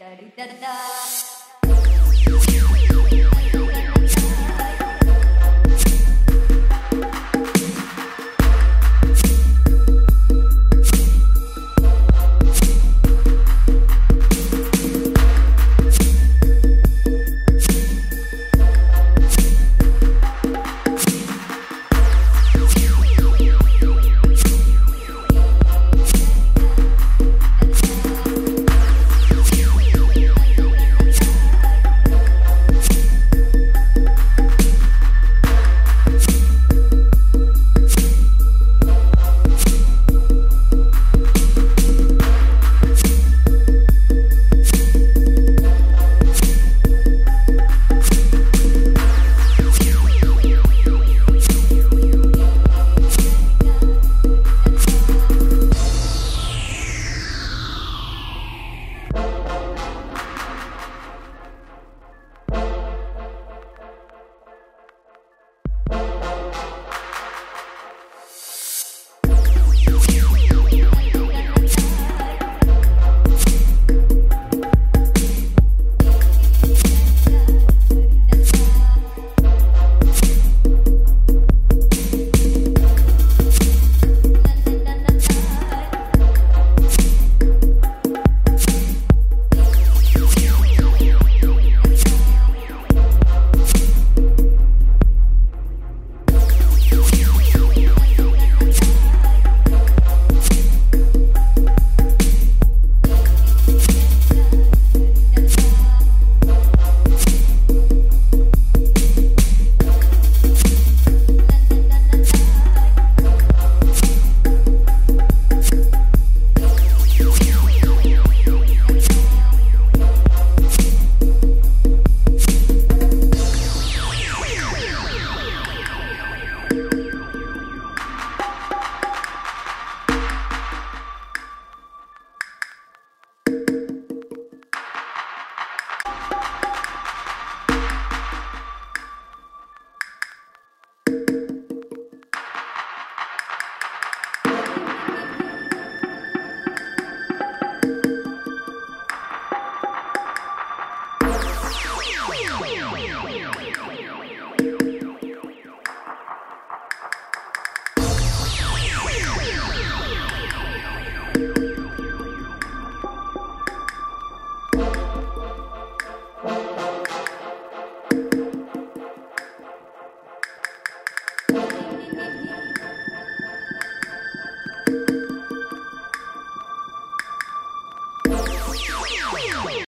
Da-dee-da-da-da.